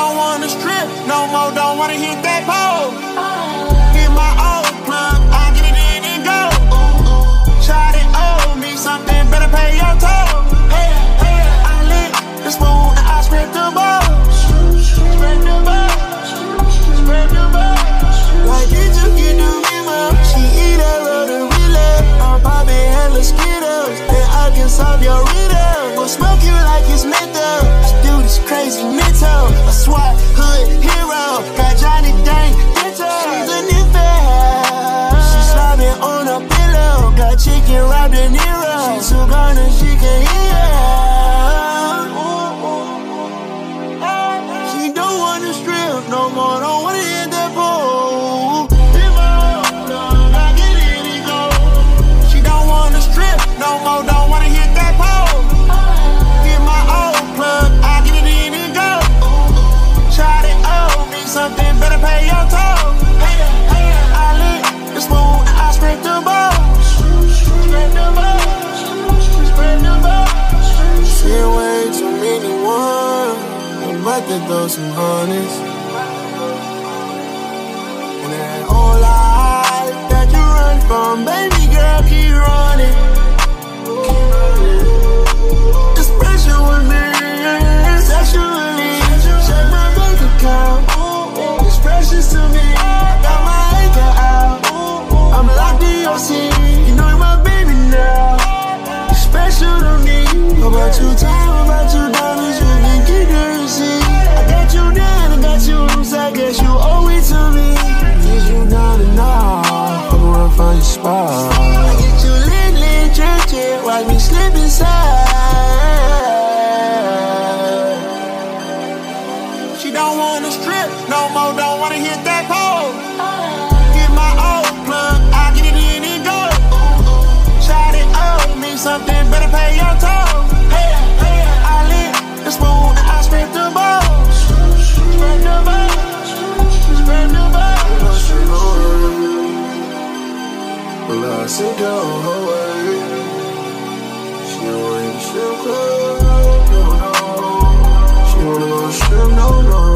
wanna strip no more, don't wanna hit that pole. Hit my old plug, I get it in and go. Shot it, owe me something, better pay your toll. Hey, hey, I lit the spoon and I spread the balls. Spread the balls, spread the balls. Like did you get the memo? She eat a roll of relay. I'm popping hella skittles, and I can solve your Chicken wrapped in Nero. She so gone and she can hear. She don't wanna strip no more. Don't About to throw some honest. And that whole life that you run from, baby girl, keep running. It's pressure with me, sexually. Check my bank account. It's precious to me. Got my anchor out. I'm locked in your scene. You know you're my baby now. You're special to me. How About you time, She don't wanna strip no more, don't wanna hit that pole. My old plug, I get it in and go. Something, better pay your toll. Hey, hey, I and I the the the. Well, I said, go no, no. She wanna go strip, no, no.